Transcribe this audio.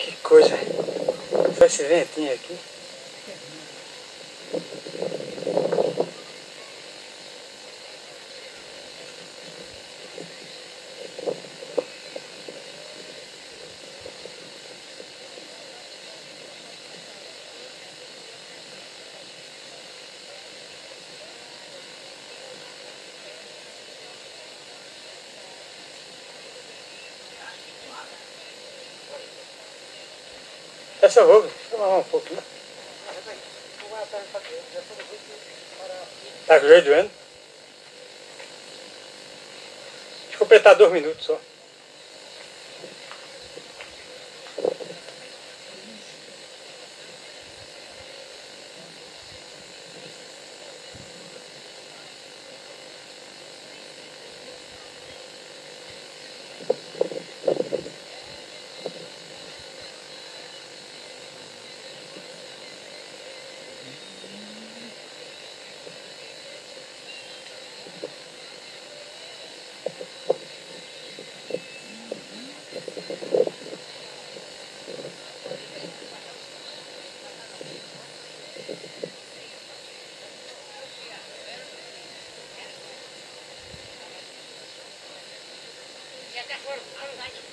Que coisa. Foi esse ventinho aqui. Essa roupa, vou um pouquinho. Tá com o joelho doendo? Deixa eu apertar dois minutos só. de acuerdo, a los años.